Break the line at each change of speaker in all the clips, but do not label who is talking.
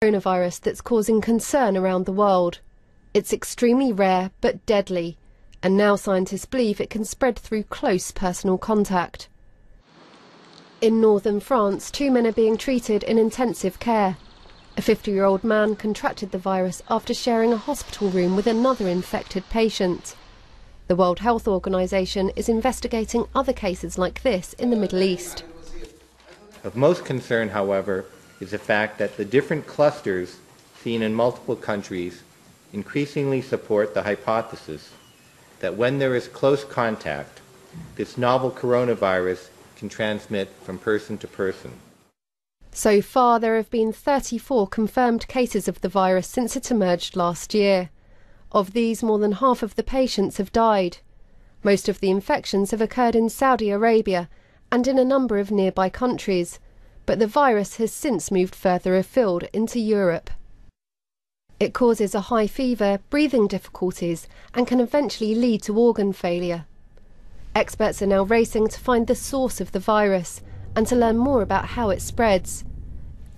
coronavirus that's causing concern around the world. It's extremely rare but deadly, and now scientists believe it can spread through close personal contact. In northern France, two men are being treated in intensive care. A 50 year old man contracted the virus after sharing a hospital room with another infected patient. The World Health Organization is investigating other cases like this in the Middle East.
Of most concern, however, is the fact that the different clusters seen in multiple countries increasingly support the hypothesis that when there is close contact, this novel coronavirus can transmit from person to person.
So far, there have been 34 confirmed cases of the virus since it emerged last year. Of these, more than half of the patients have died. Most of the infections have occurred in Saudi Arabia and in a number of nearby countries, but the virus has since moved further afield into Europe. It causes a high fever, breathing difficulties, and can eventually lead to organ failure. Experts are now racing to find the source of the virus and to learn more about how it spreads.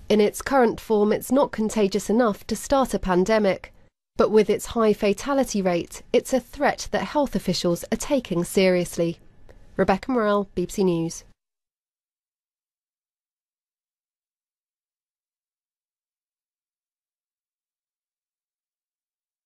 In its current form, it's not contagious enough to start a pandemic, but with its high fatality rate, it's a threat that health officials are taking seriously. Rebecca Morelle, BBC News.